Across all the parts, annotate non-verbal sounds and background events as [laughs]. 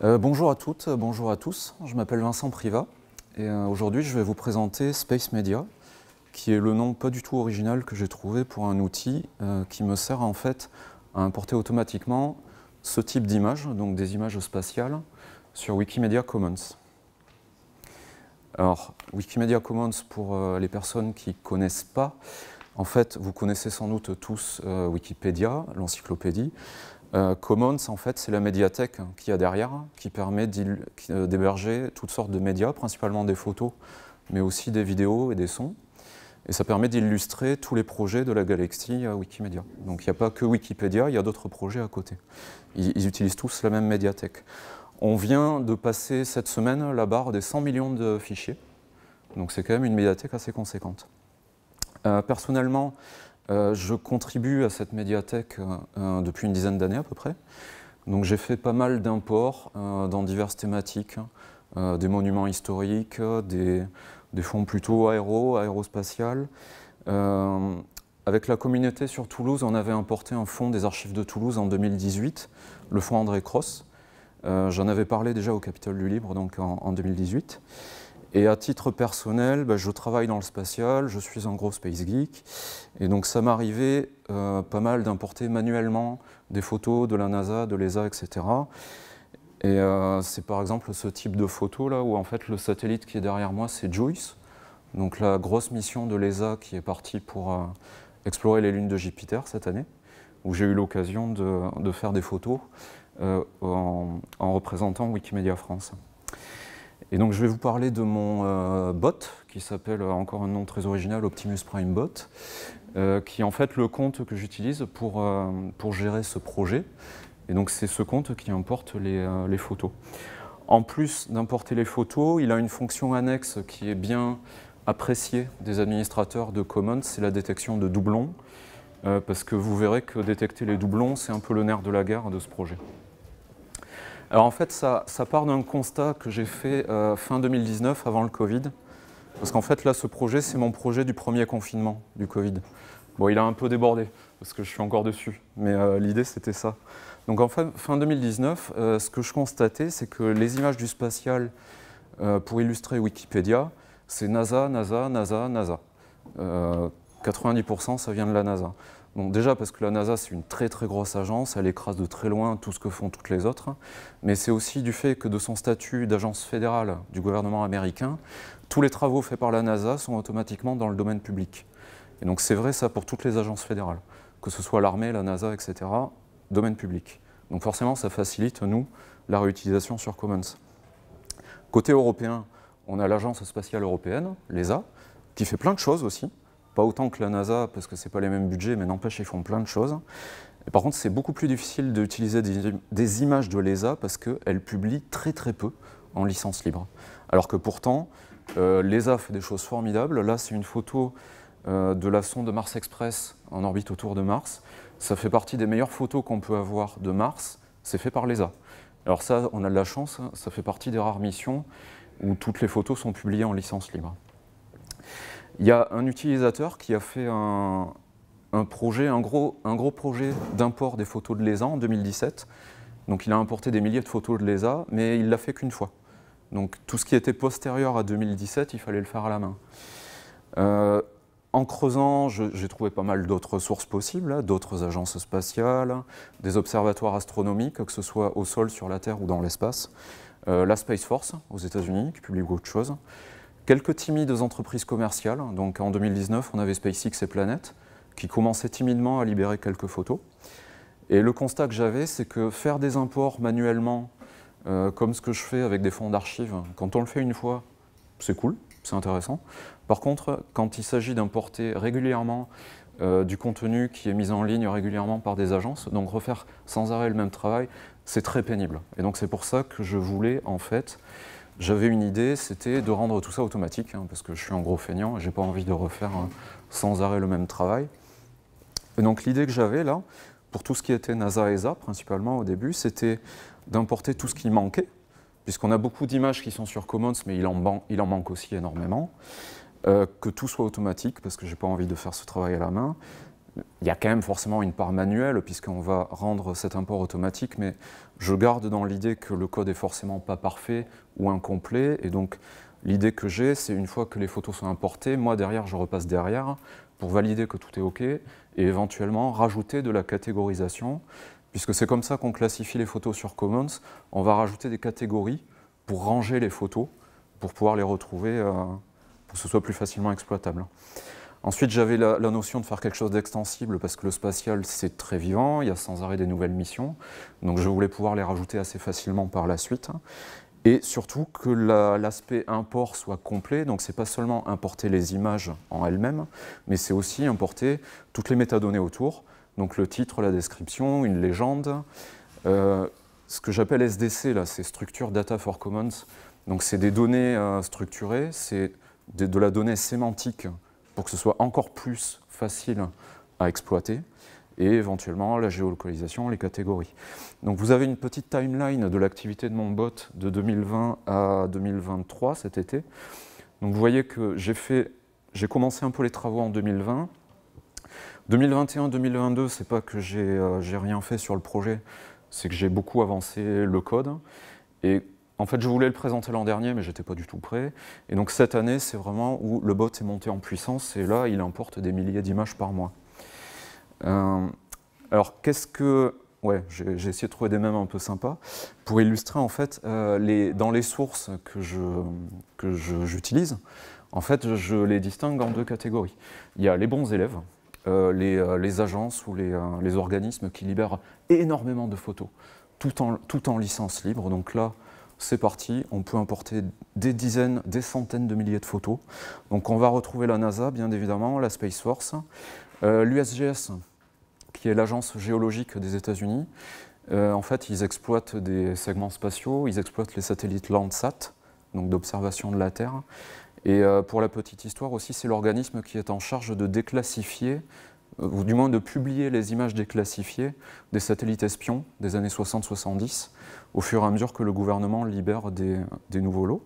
Euh, bonjour à toutes, bonjour à tous. Je m'appelle Vincent Privat et euh, aujourd'hui je vais vous présenter Space Media, qui est le nom pas du tout original que j'ai trouvé pour un outil euh, qui me sert en fait à importer automatiquement ce type d'images, donc des images spatiales, sur Wikimedia Commons. Alors, Wikimedia Commons, pour les personnes qui ne connaissent pas, en fait, vous connaissez sans doute tous Wikipédia, l'encyclopédie. Euh, Commons, en fait, c'est la médiathèque qu'il y a derrière, qui permet euh, d'héberger toutes sortes de médias, principalement des photos, mais aussi des vidéos et des sons. Et ça permet d'illustrer tous les projets de la galaxie à Wikimedia. Donc il n'y a pas que Wikipédia, il y a d'autres projets à côté. Ils, utilisent tous la même médiathèque. On vient de passer cette semaine la barre des 100 millions de fichiers. Donc c'est quand même une médiathèque assez conséquente. Euh, personnellement, euh, je contribue à cette médiathèque euh, euh, depuis une dizaine d'années à peu près. Donc j'ai fait pas mal d'imports dans diverses thématiques, des monuments historiques, des, fonds plutôt aéro, aérospatial. avec la communauté sur Toulouse, on avait importé un fonds des archives de Toulouse en 2018, le fonds André Cross. J'en avais parlé déjà au Capitole du Libre donc en 2018. Et à titre personnel, bah, je travaille dans le spatial, je suis un gros space geek, et donc ça m'arrivait euh, pas mal d'importer manuellement des photos de la NASA, de l'ESA, etc. Et euh, c'est par exemple ce type de photo là où en fait le satellite qui est derrière moi c'est JUICE, donc la grosse mission de l'ESA qui est partie pour euh, explorer les lunes de Jupiter cette année, où j'ai eu l'occasion de, faire des photos en représentant Wikimedia France. Et donc je vais vous parler de mon euh, bot, qui s'appelle euh, encore un nom très original, Optimus Prime Bot, euh, qui est en fait le compte que j'utilise pour, gérer ce projet. Et donc c'est ce compte qui importe les, les photos. En plus d'importer les photos, il a une fonction annexe qui est bien appréciée des administrateurs de Commons, c'est la détection de doublons, parce que vous verrez que détecter les doublons, c'est un peu le nerf de la guerre de ce projet. Alors en fait, ça, part d'un constat que j'ai fait euh, fin 2019, avant le Covid. Parce qu'en fait, là, ce projet, c'est mon projet du premier confinement du Covid. Bon, il a un peu débordé, parce que je suis encore dessus. Mais euh, l'idée, c'était ça. Donc en fin, fin 2019, euh, ce que je constatais, c'est que les images du spatial, pour illustrer Wikipédia, c'est NASA, NASA, NASA, NASA. 90% ça vient de la NASA déjà parce que la NASA c'est une très très grosse agence, elle écrase de très loin tout ce que font toutes les autres, mais c'est aussi du fait que de son statut d'agence fédérale du gouvernement américain, tous les travaux faits par la NASA sont automatiquement dans le domaine public. Et donc c'est vrai ça pour toutes les agences fédérales, que ce soit l'armée, la NASA, etc., domaine public. Donc forcément ça facilite, nous, la réutilisation sur Commons. Côté européen, on a l'agence spatiale européenne, l'ESA, qui fait plein de choses aussi, pas autant que la NASA, parce que ce n'est pas les mêmes budgets, mais n'empêche, ils font plein de choses. Par contre, c'est beaucoup plus difficile d'utiliser des, images de l'ESA parce qu'elle publie très très peu en licence libre. Alors que pourtant, euh, l'ESA fait des choses formidables. Là, c'est une photo euh, de la sonde Mars Express en orbite autour de Mars. Ça fait partie des meilleures photos qu'on peut avoir de Mars. C'est fait par l'ESA. Alors ça, on a de la chance, ça fait partie des rares missions où toutes les photos sont publiées en licence libre. Il y a un utilisateur qui a fait un, projet, un gros, projet d'import des photos de l'ESA en 2017. Donc il a importé des milliers de photos de l'ESA, mais il l'a fait qu'une fois. Donc tout ce qui était postérieur à 2017, il fallait le faire à la main. Euh, en creusant, j'ai trouvé pas mal d'autres sources possibles, hein, d'autres agences spatiales, des observatoires astronomiques, que ce soit au sol, sur la Terre ou dans l'espace. Euh, la Space Force aux États-Unis, qui publie beaucoup de choses. Quelques timides entreprises commerciales. Donc en 2019, on avait SpaceX et Planet qui commençaient timidement à libérer quelques photos. Et le constat que j'avais, c'est que faire des imports manuellement, euh, comme ce que je fais avec des fonds d'archives, quand on le fait une fois, c'est cool, c'est intéressant. Par contre, quand il s'agit d'importer régulièrement euh, du contenu qui est mis en ligne régulièrement par des agences, donc refaire sans arrêt le même travail, c'est très pénible. Et donc c'est pour ça que je voulais en fait j'avais une idée, c'était de rendre tout ça automatique, hein, parce que je suis un gros feignant et j'ai pas envie de refaire hein, sans arrêt le même travail. Et donc l'idée que j'avais là, pour tout ce qui était NASA-ESA principalement au début, c'était d'importer tout ce qui manquait, puisqu'on a beaucoup d'images qui sont sur Commons, mais il en, il en manque aussi énormément. Euh, que tout soit automatique, parce que j'ai pas envie de faire ce travail à la main. Il y a quand même forcément une part manuelle puisqu'on va rendre cet import automatique, mais je garde dans l'idée que le code est forcément pas parfait ou incomplet, et donc l'idée que j'ai, c'est une fois que les photos sont importées, moi derrière, je repasse derrière pour valider que tout est OK et éventuellement rajouter de la catégorisation, puisque c'est comme ça qu'on classifie les photos sur Commons. On va rajouter des catégories pour ranger les photos, pour pouvoir les retrouver, euh, pour que ce soit plus facilement exploitable. Ensuite, j'avais la, notion de faire quelque chose d'extensible parce que le spatial, c'est très vivant, il y a sans arrêt des nouvelles missions. Donc je voulais pouvoir les rajouter assez facilement par la suite. Et surtout que l'aspect import soit complet, donc c'est pas seulement importer les images en elles-mêmes, mais c'est aussi importer toutes les métadonnées autour, donc le titre, la description, une légende. Euh, ce que j'appelle SDC, là, c'est Structure Data for Commons, donc c'est des données euh, structurées, c'est de la donnée sémantique pour que ce soit encore plus facile à exploiter et éventuellement la géolocalisation, les catégories. Donc vous avez une petite timeline de l'activité de mon bot de 2020 à 2023 cet été. Donc vous voyez que j'ai fait, j'ai commencé un peu les travaux en 2020. 2021-2022, c'est pas que euh, j'ai rien fait sur le projet, c'est que j'ai beaucoup avancé le code. En fait, je voulais le présenter l'an dernier, mais j'étais pas du tout prêt. Et donc cette année, c'est vraiment où le bot est monté en puissance, et là, il importe des milliers d'images par mois. Euh, alors, qu'est-ce que... Ouais, j'ai essayé de trouver des mèmes un peu sympas pour illustrer, en fait, euh, dans les sources que j'utilise, en fait, je les distingue en deux catégories. Il y a les bons élèves, euh, les, agences ou les, les, organismes qui libèrent énormément de photos, tout en, tout en licence libre. Donc là, c'est parti, on peut importer des dizaines, des centaines de milliers de photos. Donc on va retrouver la NASA, bien évidemment, la Space Force, l'USGS, qui est l'agence géologique des États-Unis. Euh, en fait, ils exploitent des segments spatiaux, ils exploitent les satellites Landsat, donc d'observation de la Terre. Et euh, pour la petite histoire aussi, c'est l'organisme qui est en charge de déclassifier, euh, ou du moins de publier les images déclassifiées des satellites espions des années 60-70, au fur et à mesure que le gouvernement libère des, nouveaux lots.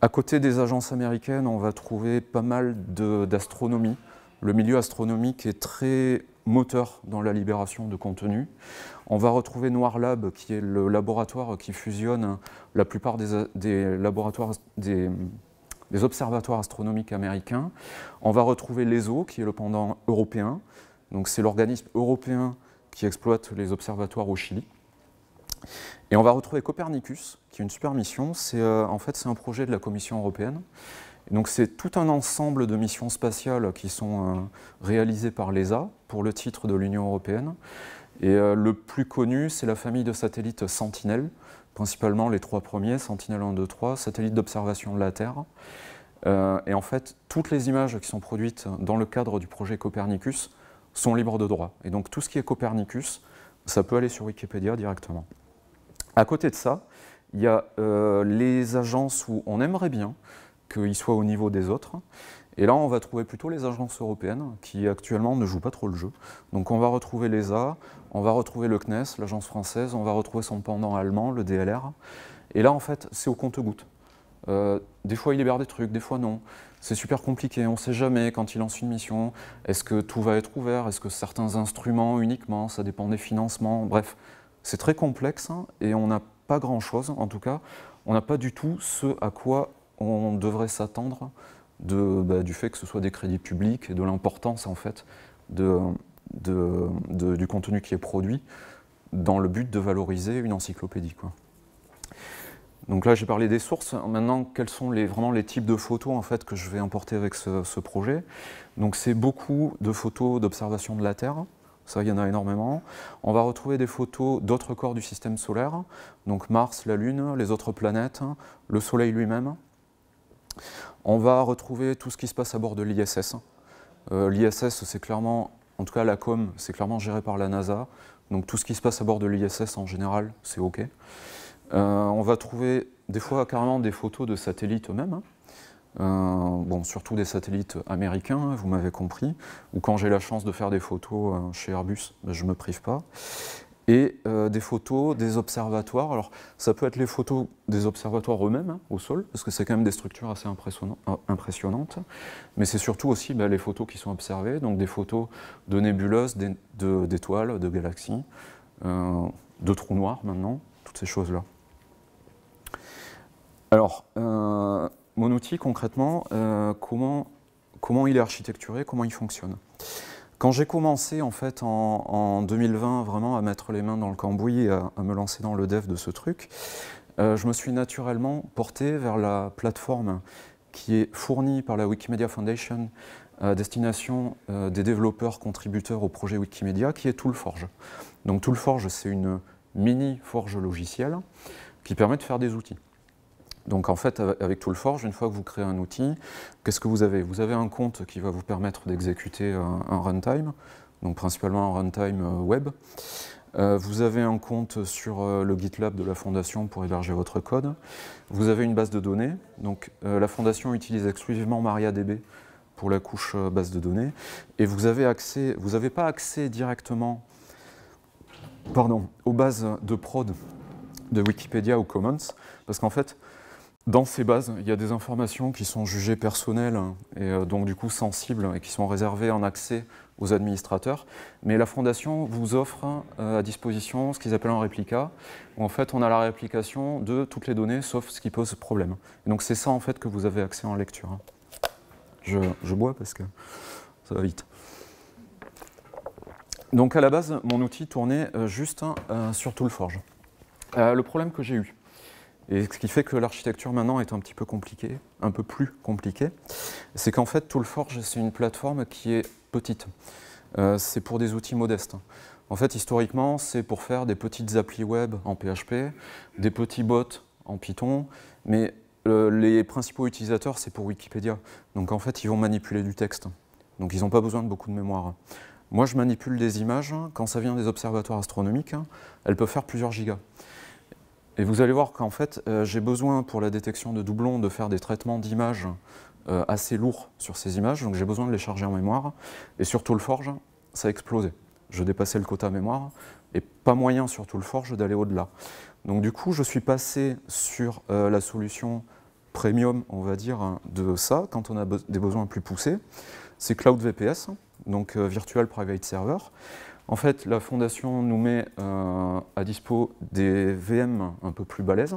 À côté des agences américaines, on va trouver pas mal d'astronomie. Le milieu astronomique est très moteur dans la libération de contenu. On va retrouver Noir Lab, qui est le laboratoire qui fusionne la plupart des, laboratoires, des, observatoires astronomiques américains. On va retrouver l'ESO, qui est le pendant européen. C'est l'organisme européen qui exploite les observatoires au Chili. Et on va retrouver Copernicus, qui est une super mission. C'est euh, en fait c'est un projet de la Commission européenne donc c'est tout un ensemble de missions spatiales qui sont euh, réalisées par l'ESA pour le titre de l'Union européenne. Et euh, le plus connu, c'est la famille de satellites Sentinel, principalement les trois premiers, Sentinel 1, 2, 3, satellites d'observation de la Terre. Et en fait, toutes les images qui sont produites dans le cadre du projet Copernicus sont libres de droit. Et donc tout ce qui est Copernicus, ça peut aller sur Wikipédia directement. À côté de ça, il y a les agences où on aimerait bien qu'il soit au niveau des autres. Et là, on va trouver plutôt les agences européennes qui actuellement ne jouent pas trop le jeu. Donc on va retrouver l'ESA, on va retrouver le CNES, l'agence française, on va retrouver son pendant allemand, le DLR. Et là, en fait, c'est au compte-goutte. Euh, des fois, il libère des trucs, des fois non. C'est super compliqué, on ne sait jamais quand il lance une mission. Est-ce que tout va être ouvert? Est-ce que certains instruments uniquement? Ça dépend des financements. Bref, c'est très complexe hein, et on n'a pas grand-chose, en tout cas. On n'a pas du tout ce à quoi on devrait s'attendre bah, du fait que ce soit des crédits publics et de l'importance en fait du contenu qui est produit dans le but de valoriser une encyclopédie. Donc là j'ai parlé des sources, maintenant quels sont vraiment les types de photos en fait, que je vais importer avec ce projet? Donc c'est beaucoup de photos d'observation de la Terre, ça il y en a énormément. On va retrouver des photos d'autres corps du système solaire, donc Mars, la Lune, les autres planètes, le Soleil lui-même, on va retrouver tout ce qui se passe à bord de l'ISS. Euh, L'ISS, c'est clairement, en tout cas la com, c'est clairement géré par la NASA. Donc tout ce qui se passe à bord de l'ISS en général, c'est OK. Euh, on va trouver des fois carrément des photos de satellites eux-mêmes. Hein. Euh, bon, surtout des satellites américains, vous m'avez compris, ou quand j'ai la chance de faire des photos chez Airbus, ben, je ne me prive pas. et euh, des photos des observatoires. Alors, ça peut être les photos des observatoires eux-mêmes, hein, au sol, parce que c'est quand même des structures assez euh, impressionnantes, mais c'est surtout aussi bah, les photos qui sont observées, donc des photos de nébuleuses, d'étoiles, de, galaxies, euh, de trous noirs maintenant, toutes ces choses-là. Alors, mon outil concrètement, comment, comment il est architecturé, comment il fonctionne quand j'ai commencé en fait en, 2020 vraiment à mettre les mains dans le cambouis et à, me lancer dans le dev de ce truc, euh, je me suis naturellement porté vers la plateforme qui est fournie par la Wikimedia Foundation à destination euh, des développeurs contributeurs au projet Wikimedia, qui est Toolforge. Donc Toolforge, c'est une mini forge logicielle qui permet de faire des outils. Donc en fait, avec Toolforge, une fois que vous créez un outil, qu'est-ce que vous avez? Vous avez un compte qui va vous permettre d'exécuter un, runtime, donc principalement un runtime euh, web. Euh, vous avez un compte sur euh, le GitLab de la fondation pour héberger votre code. Vous avez une base de données. Donc la fondation utilise exclusivement MariaDB pour la couche base de données. Et vous avez accès, vous n'avez pas accès directement pardon, aux bases de prod de Wikipédia ou Commons, parce qu'en fait, dans ces bases, il y a des informations qui sont jugées personnelles et euh, donc du coup sensibles et qui sont réservées en accès aux administrateurs. Mais la Fondation vous offre euh, à disposition ce qu'ils appellent un réplica, où en fait on a la réplication de toutes les données sauf ce qui pose problème. Et donc c'est ça en fait que vous avez accès en lecture. Je, bois parce que ça va vite. Donc à la base, mon outil tournait euh, juste sur Toolforge. le problème que j'ai eu, et ce qui fait que l'architecture maintenant est un petit peu compliquée, un peu plus compliquée, c'est qu'en fait Toolforge c'est une plateforme qui est petite. Euh, c'est pour des outils modestes. En fait, historiquement, c'est pour faire des petites applis web en PHP, des petits bots en Python, mais euh, les principaux utilisateurs, c'est pour Wikipédia. Donc en fait, ils vont manipuler du texte. Donc ils n'ont pas besoin de beaucoup de mémoire. Moi, je manipule des images. Quand ça vient des observatoires astronomiques, elles peuvent faire plusieurs gigas. Et vous allez voir qu'en fait, euh, j'ai besoin pour la détection de doublons de faire des traitements d'images euh, assez lourds sur ces images, donc j'ai besoin de les charger en mémoire. Et sur Toolforge, ça a explosé. Je dépassais le quota mémoire et pas moyen sur Toolforge d'aller au-delà. Donc du coup, je suis passé sur euh, la solution premium, on va dire, de ça, quand on a des besoins plus poussés. C'est Cloud VPS, donc Virtual Private Server. En fait, la fondation nous met euh, à dispo des VM un peu plus balèzes.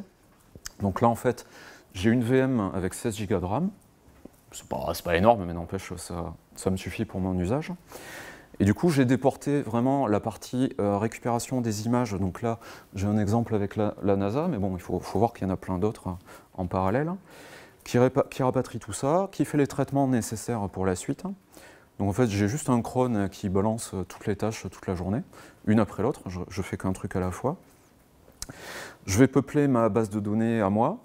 Donc là, en fait, j'ai une VM avec 16 Go de RAM. C'est pas, pas énorme, mais n'empêche, ça, me suffit pour mon usage. Et du coup, j'ai déporté vraiment la partie euh, récupération des images. Donc là, j'ai un exemple avec la, NASA, mais bon, il faut, voir qu'il y en a plein d'autres en parallèle, qui, qui rapatrie tout ça, qui fait les traitements nécessaires pour la suite. Donc en fait, j'ai juste un cron qui balance euh, toutes les tâches toute la journée, une après l'autre, je, ne fais qu'un truc à la fois. Je vais peupler ma base de données à moi,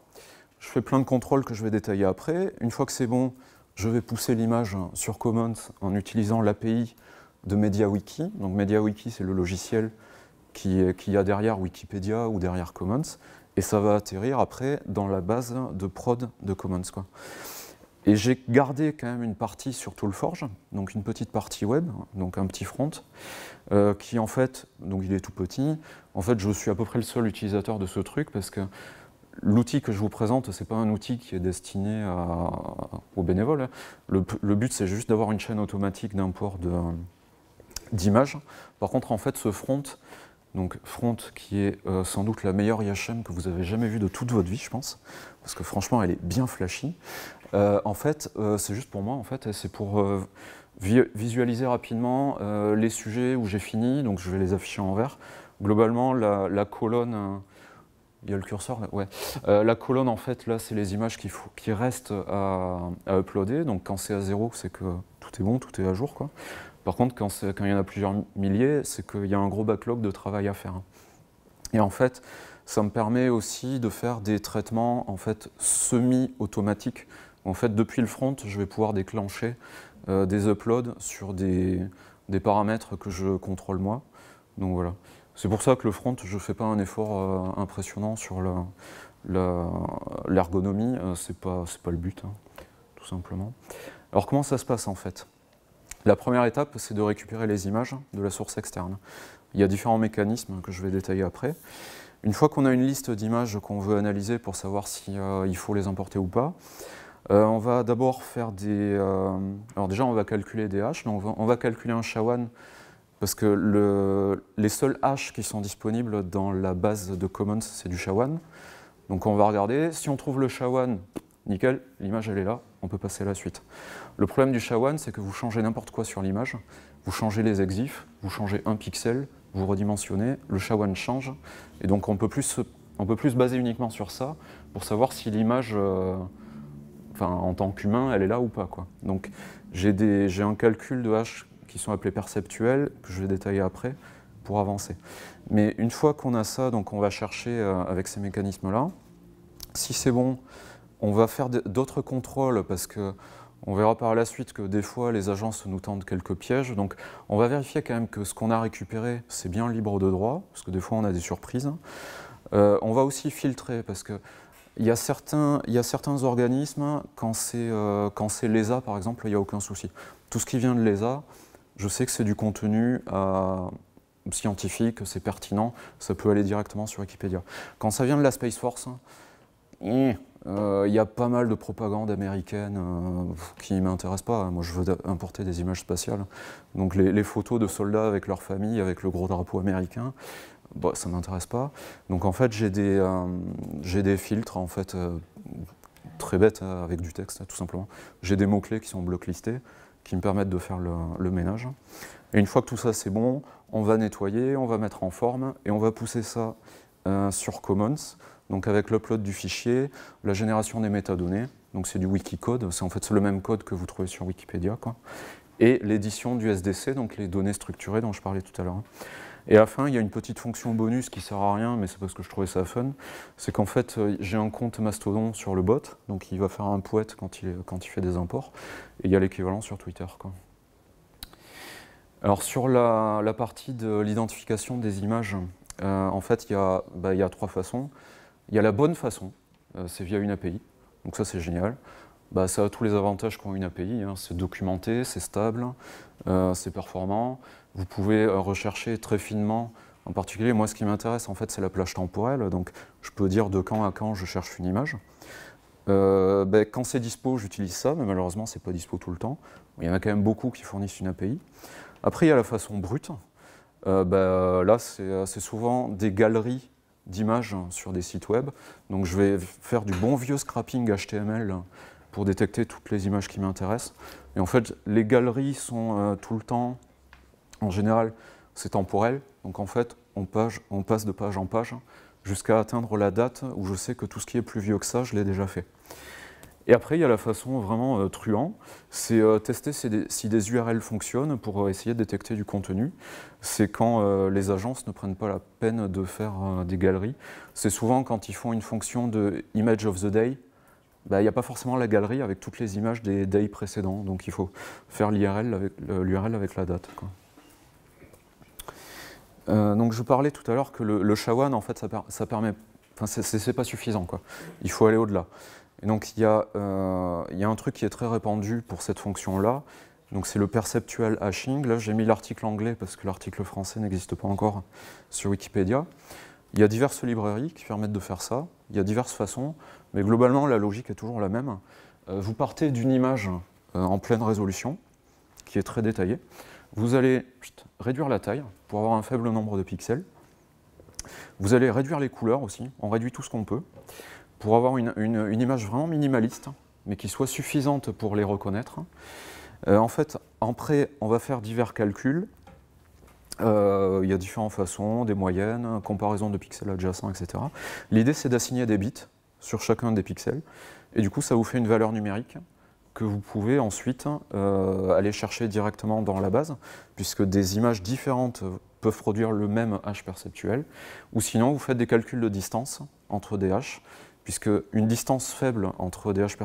je fais plein de contrôles que je vais détailler après. Une fois que c'est bon, je vais pousser l'image sur Commons en utilisant l'API de MediaWiki. Donc MediaWiki, c'est le logiciel qui, qui a derrière Wikipédia ou derrière Commons, et ça va atterrir après dans la base de prod de Commons. Et j'ai gardé quand même une partie sur Toolforge, donc une petite partie web, donc un petit front, euh, qui en fait, donc il est tout petit. En fait, je suis à peu près le seul utilisateur de ce truc parce que l'outil que je vous présente, ce n'est pas un outil qui est destiné aux bénévoles. Le, but, c'est juste d'avoir une chaîne automatique d'import d'images. Par contre, en fait, ce front, donc Front qui est euh, sans doute la meilleure IHM que vous avez jamais vue de toute votre vie, je pense, parce que franchement, elle est bien flashy. Euh, en fait, euh, c'est juste pour moi, en fait, c'est pour visualiser rapidement les sujets où j'ai fini, donc je vais les afficher en vert. Globalement, la, colonne, il y a le curseur, ouais. la colonne, en fait, là, c'est les images qui, qui restent à, uploader, donc quand c'est à zéro, c'est que tout est bon, tout est à jour, quoi. Par contre, quand, il y en a plusieurs milliers, c'est qu'il y a un gros backlog de travail à faire. Et en fait, ça me permet aussi de faire des traitements en fait semi-automatiques en fait, depuis le front, je vais pouvoir déclencher euh, des uploads sur des, paramètres que je contrôle moi. Donc voilà. C'est pour ça que le front, je ne fais pas un effort euh, impressionnant sur l'ergonomie. Euh, Ce n'est pas, pas le but, hein, tout simplement. Alors comment ça se passe en fait? La première étape, c'est de récupérer les images de la source externe. Il y a différents mécanismes que je vais détailler après. Une fois qu'on a une liste d'images qu'on veut analyser pour savoir s'il il faut les importer ou pas, on va d'abord faire des... alors déjà, on va calculer des haches. Donc on va, calculer un SHA-1 parce que le, les seuls haches qui sont disponibles dans la base de Commons, c'est du SHA-1. Donc on va regarder. Si on trouve le SHA-1, nickel, l'image elle est là, on peut passer à la suite. Le problème du SHA-1, c'est que vous changez n'importe quoi sur l'image, vous changez les exifs, vous changez un pixel, vous redimensionnez, le SHA-1 change, et donc on peut plus, on peut plus se baser uniquement sur ça pour savoir si l'image, euh, enfin en tant qu'humain, elle est là ou pas. Quoi. Donc j'ai un calcul de H qui sont appelés perceptuels, que je vais détailler après, pour avancer. Mais une fois qu'on a ça, donc on va chercher euh, avec ces mécanismes-là. Si c'est bon, on va faire d'autres contrôles parce que on verra par la suite que des fois les agences nous tendent quelques pièges. Donc on va vérifier quand même que ce qu'on a récupéré, c'est bien libre de droit, parce que des fois on a des surprises. Euh, on va aussi filtrer parce que il y, a certains, organismes, quand c'est euh, l'ESA par exemple, il n'y a aucun souci. Tout ce qui vient de l'ESA, je sais que c'est du contenu euh, scientifique, c'est pertinent, ça peut aller directement sur Wikipédia. Quand ça vient de la Space Force, euh, il y a pas mal de propagande américaine euh, qui ne m'intéresse pas. Moi, je veux importer des images spatiales. Donc, les, photos de soldats avec leur famille, avec le gros drapeau américain, bah, ça ne m'intéresse pas. Donc, en fait, j'ai des, euh, filtres, en fait, très bêtes, avec du texte, tout simplement. J'ai des mots-clés qui sont blocklistés, qui me permettent de faire le, le ménage. Et une fois que tout ça, c'est bon, on va nettoyer, on va mettre en forme, et on va pousser ça sur Commons donc avec l'upload du fichier, la génération des métadonnées, donc c'est du Wikicode, c'est en fait le même code que vous trouvez sur Wikipédia, quoi. et l'édition du SDC, donc les données structurées dont je parlais tout à l'heure. Et à la fin, il y a une petite fonction bonus qui sert à rien, mais c'est parce que je trouvais ça fun, c'est qu'en fait, euh, j'ai un compte Mastodon sur le bot, donc il va faire un poète quand il, fait des imports, et il y a l'équivalent sur Twitter. Quoi. Alors sur la, partie de l'identification des images, euh, en fait, il y, a, bah, il y a trois façons. Il y a la bonne façon, euh, c'est via une API, donc ça c'est génial. Bah, ça a tous les avantages qu'ont une API, hein. c'est documenté, c'est stable, euh, c'est performant. Vous pouvez euh, rechercher très finement, en particulier moi ce qui m'intéresse en fait c'est la plage temporelle, donc je peux dire de quand à quand je cherche une image. Bah, quand c'est dispo, j'utilise ça, mais malheureusement, c'est pas dispo tout le temps. Il y en a quand même beaucoup qui fournissent une API. Après, il y a la façon brute. Bah, là, c'est souvent des galeries d'images sur des sites web. Donc je vais faire du bon vieux scrapping HTML pour détecter toutes les images qui m'intéressent. Et en fait, les galeries sont euh, tout le temps, en général, c'est temporel. Donc en fait, on, on passe de page en page jusqu'à atteindre la date où je sais que tout ce qui est plus vieux que ça, je l'ai déjà fait. Et après, il y a la façon vraiment euh, truand, c'est euh, tester si des, URL fonctionnent pour euh, essayer de détecter du contenu. C'est quand les agences ne prennent pas la peine de faire des galeries. C'est souvent quand ils font une fonction de image of the day, bah, il n'y a pas forcément la galerie avec toutes les images des days précédents. Donc il faut faire l'URL avec, avec, la date. donc je parlais tout à l'heure que le, le SHA-1, en fait, ça, ça permet... Enfin, c'est pas suffisant. Quoi. Il faut aller au-delà. Et donc euh, il y, a, un truc qui est très répandu pour cette fonction-là, donc c'est le perceptual hashing. Là j'ai mis l'article anglais parce que l'article français n'existe pas encore sur Wikipédia. Il y a diverses librairies qui permettent de faire ça, il y a diverses façons, mais globalement la logique est toujours la même. Euh, vous partez d'une image euh, en pleine résolution, qui est très détaillée, vous allez réduire la taille pour avoir un faible nombre de pixels, vous allez réduire les couleurs aussi, on réduit tout ce qu'on peut, pour avoir une, image vraiment minimaliste, mais qui soit suffisante pour les reconnaître. Euh, en fait, après, on va faire divers calculs. Euh, il y a différentes façons, des moyennes, comparaison de pixels adjacents, etc. L'idée, c'est d'assigner des bits sur chacun des pixels. Et du coup, ça vous fait une valeur numérique que vous pouvez ensuite euh, aller chercher directement dans la base, puisque des images différentes peuvent produire le même hash perceptuel. Ou sinon, vous faites des calculs de distance entre des hashes puisque une distance faible entre des haches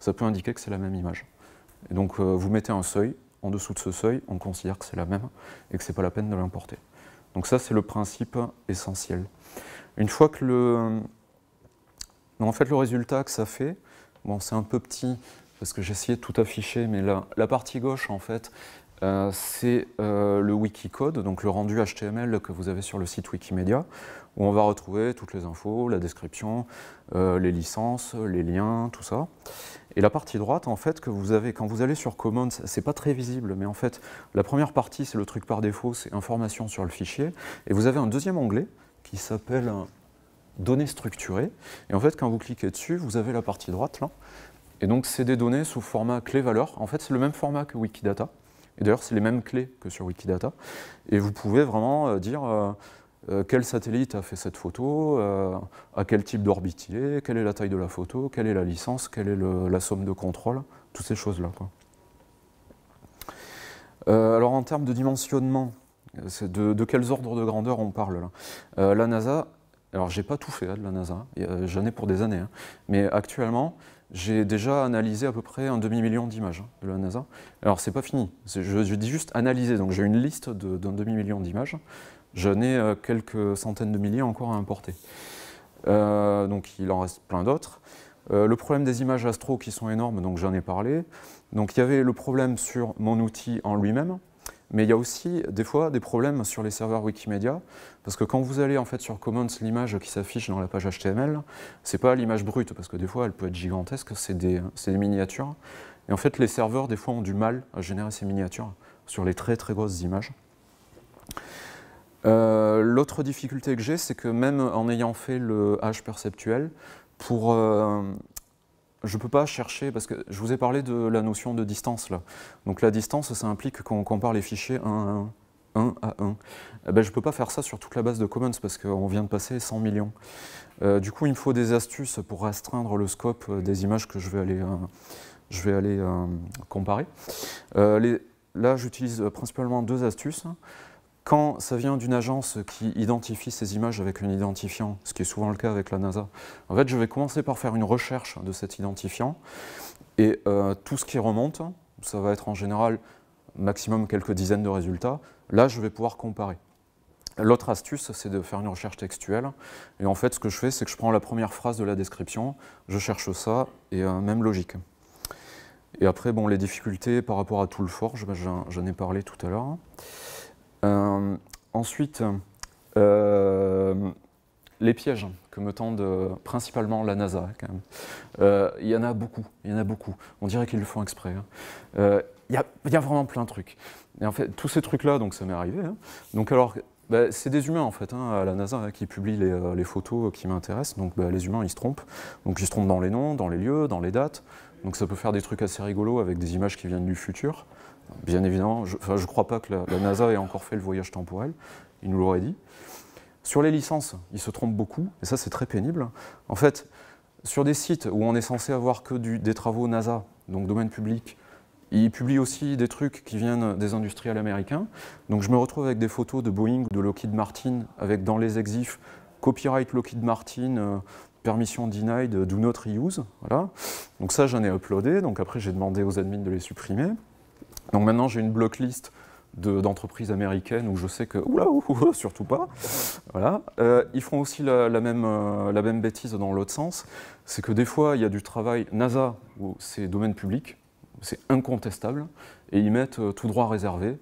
ça peut indiquer que c'est la même image. Donc euh, vous mettez un seuil, en dessous de ce seuil, on considère que c'est la même et que ce n'est pas la peine de l'importer. Donc ça, c'est le principe essentiel. Une fois que le... en fait, le résultat que ça fait, bon, c'est un peu petit, parce que j'ai essayé de tout afficher, mais la partie gauche, en fait, euh, c'est euh, le Wikicode, donc le rendu HTML que vous avez sur le site Wikimedia, où on va retrouver toutes les infos, la description, euh, les licences, les liens, tout ça. Et la partie droite, en fait, que vous avez, quand vous allez sur Commons, c'est pas très visible, mais en fait, la première partie, c'est le truc par défaut, c'est information sur le fichier. Et vous avez un deuxième onglet qui s'appelle données structurées. Et en fait, quand vous cliquez dessus, vous avez la partie droite là. Et donc, c'est des données sous format clé-valeur. En fait, c'est le même format que Wikidata. Et d'ailleurs, c'est les mêmes clés que sur Wikidata. Et vous pouvez vraiment euh, dire euh, euh, quel satellite a fait cette photo, à quel type d'orbite il est, quelle est la taille de la photo, quelle est la licence, quelle est la somme de contrôle, toutes ces choses-là. alors en termes de dimensionnement, de, quels ordres de grandeur on parle là? La NASA, alors j'ai pas tout fait hein, de la NASA, j'en ai pour des années, hein. mais actuellement, j'ai déjà analysé à peu près un demi-million d'images hein, de la NASA. Alors c'est pas fini, je, dis juste analyser, donc j'ai une liste d'un demi-million d'images. J'en ai euh, quelques centaines de milliers encore à importer. Euh, donc il en reste plein d'autres. Euh, le problème des images astro qui sont énormes, donc j'en ai parlé. Donc il y avait le problème sur mon outil en lui-même, mais il y a aussi des fois des problèmes sur les serveurs Wikimedia, parce que quand vous allez en fait sur Commons, l'image qui s'affiche dans la page HTML, c'est pas l'image brute, parce que des fois elle peut être gigantesque, c'est des, miniatures. Et en fait, les serveurs des fois ont du mal à générer ces miniatures sur les très très grosses images. Euh, l'autre difficulté que j'ai, c'est que même en ayant fait le hash perceptuel, pour euh, je ne peux pas chercher, parce que je vous ai parlé de la notion de distance là. Donc la distance, ça implique qu'on compare les fichiers 1 à 1, 1 à 1. Eh ben, je ne peux pas faire ça sur toute la base de Commons parce qu'on vient de passer 100 millions. Euh, du coup, il me faut des astuces pour restreindre le scope euh, des images que je vais aller, euh, je vais aller comparer. là, j'utilise principalement deux astuces. Quand ça vient d'une agence qui identifie ces images avec un identifiant, ce qui est souvent le cas avec la NASA, en fait, je vais commencer par faire une recherche de cet identifiant et euh, tout ce qui remonte, ça va être en général maximum quelques dizaines de résultats. Là, je vais pouvoir comparer. L'autre astuce, c'est de faire une recherche textuelle. Et en fait, ce que je fais, c'est que je prends la première phrase de la description, je cherche ça, et euh, même logique. Et après, bon, les difficultés par rapport à tout le forge, j'en ai parlé tout à l'heure. Euh, ensuite, euh, les pièges que me tendent euh, principalement la NASA. Il y en a beaucoup, il y en a beaucoup. On dirait qu'ils le font exprès. Hein. Il y, a vraiment plein de trucs. Et en fait, tous ces trucs-là, donc ça m'est arrivé. Hein. Donc alors, bah, c'est des humains en fait, hein, à la NASA, qui publient les, photos qui m'intéressent. Donc bah, les humains, ils se trompent. Donc ils se trompent dans les noms, dans les lieux, dans les dates. Donc ça peut faire des trucs assez rigolos avec des images qui viennent du futur. Bien évidemment, je ne crois pas que la, NASA ait encore fait le voyage temporel, il nous l'aurait dit. Sur les licences, ils se trompent beaucoup, et ça c'est très pénible. En fait, sur des sites où on est censé avoir que des travaux NASA, donc domaine public, ils publient aussi des trucs qui viennent des industriels américains. Donc je me retrouve avec des photos de Boeing ou de Lockheed Martin, avec dans les exifs copyright Lockheed Martin, euh, permission denied, do not reuse. Voilà. Donc ça j'en ai uploadé, donc après j'ai demandé aux admins de les supprimer. Donc maintenant, j'ai une blocklist d'entreprises américaines où je sais que, oula, oula [laughs] surtout pas. Voilà. Euh, ils font aussi la, même, euh, la même bêtise dans l'autre sens. C'est que des fois, il y a du travail NASA, où c'est domaine public, c'est incontestable, et ils mettent euh, tout droit réservé.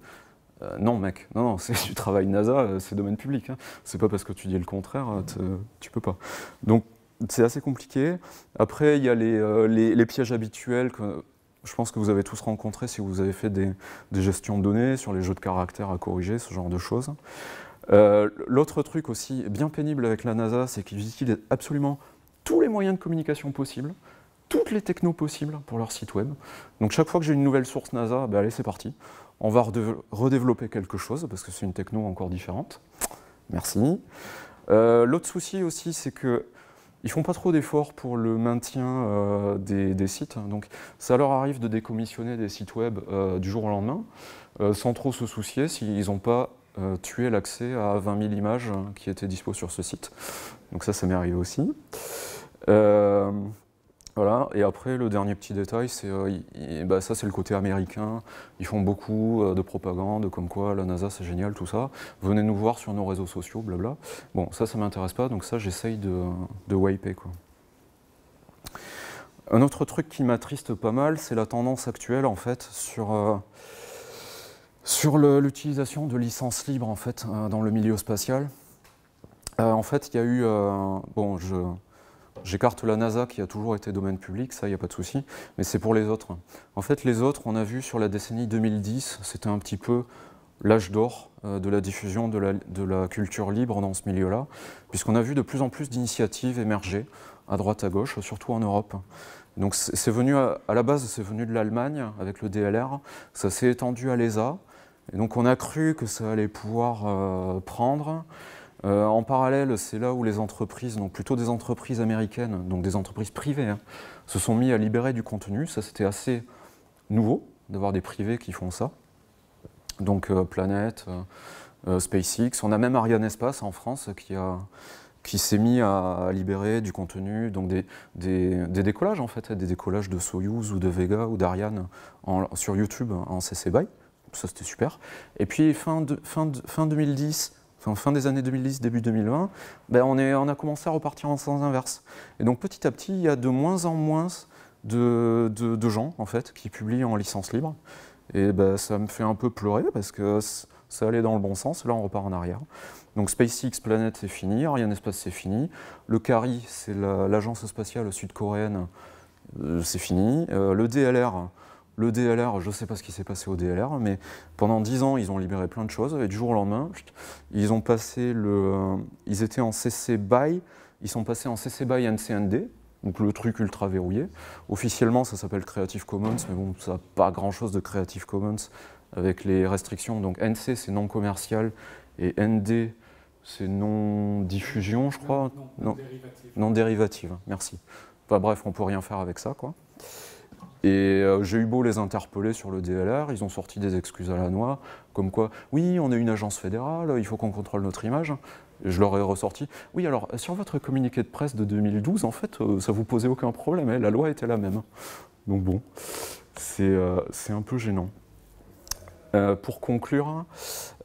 non, mec, non, non, [laughs] c'est du travail NASA, c'est domaine public. Hein. C'est pas parce que tu dis le contraire, tu peux pas. Donc, c'est assez compliqué. Après, il y a les, les, pièges habituels je pense que vous avez tous rencontré si vous avez fait des, gestions de données sur les jeux de caractères à corriger, ce genre de choses. Euh, l'autre truc aussi bien pénible avec la NASA, c'est qu'ils utilisent absolument tous les moyens de communication possibles, toutes les technos possibles pour leur site web. Donc chaque fois que j'ai une nouvelle source NASA, ben allez c'est parti. On va redévelopper quelque chose parce que c'est une techno encore différente. Merci. Euh, l'autre souci aussi, c'est que ils font pas trop d'efforts pour le maintien euh, des, sites. Donc ça leur arrive de décommissionner des sites web euh, du jour au lendemain, euh, sans trop se soucier s'ils n'ont pas tué l'accès à 20 000 images qui étaient dispo sur ce site. Donc ça, ça m'est arrivé aussi. Voilà, et après, le dernier petit détail, c'est euh, bah, ça, c'est le côté américain. Ils font beaucoup euh, de propagande, comme quoi la NASA, c'est génial, tout ça. Venez nous voir sur nos réseaux sociaux, blabla. Bon, ça, ça m'intéresse pas, donc ça, j'essaye de, de wiper, quoi. Un autre truc qui m'attriste pas mal, c'est la tendance actuelle, en fait, sur... Euh, Sur l'utilisation de licences libres en fait dans le milieu spatial, en fait il y a eu, bon je, J'écarte la NASA qui a toujours été domaine public, ça, il n'y a pas de souci, mais c'est pour les autres. En fait, les autres, on a vu sur la décennie 2010, c'était un petit peu l'âge d'or euh, de la diffusion de la, culture libre dans ce milieu-là, puisqu'on a vu de plus en plus d'initiatives émerger à droite à gauche, surtout en Europe. Donc c'est venu à, la base, c'est venu de l'Allemagne avec le DLR, ça s'est étendu à l'ESA, et donc on a cru que ça allait pouvoir euh, prendre. Euh, en parallèle, c'est là où les entreprises, donc plutôt des entreprises américaines, donc des entreprises privées, hein, se sont mis à libérer du contenu. Ça, c'était assez nouveau d'avoir des privés qui font ça. Donc euh, Planète, euh, SpaceX. On a même Ariane Espace en France qui qui s'est mis à libérer du contenu, donc des, décollages en fait, des décollages de Soyuz ou de Vega ou d'Ariane sur YouTube en CC BY. Ça c'était super. Et puis fin, fin, fin 2010, en fin des années 2010, début 2020, ben on, a commencé à repartir en sens inverse. Et donc petit à petit, il y a de moins en moins de, gens en fait, qui publient en licence libre. Et ben, ça me fait un peu pleurer parce que ça allait dans le bon sens, là on repart en arrière. Donc SpaceX Planet c'est fini, Ariane Espace c'est fini, le CARI c'est l'agence spatiale sud-coréenne, euh, c'est fini, euh, le DLR le DLR, je ne sais pas ce qui s'est passé au DLR, mais pendant 10 ans, ils ont libéré plein de choses, et du jour au lendemain, ils ont passé le. Ils étaient en CC BY, ils sont passés en CC BY NCND, donc le truc ultra verrouillé. Officiellement, ça s'appelle Creative Commons, mais bon, ça n'a pas grand chose de Creative Commons avec les restrictions. Donc NC, c'est non commercial, et ND, c'est non diffusion, je crois. Non, non, dérivative. Non dérivative, merci. Enfin, bref, on peut rien faire avec ça, quoi. Et euh, j'ai eu beau les interpeller sur le DLR, ils ont sorti des excuses à la noix, comme quoi, oui, on est une agence fédérale, il faut qu'on contrôle notre image. je leur ai ressorti, oui, alors sur votre communiqué de presse de 2012, en fait, euh, ça vous posait aucun problème, hein, la loi était la même. Donc bon, c'est euh, un peu gênant. Euh, pour conclure,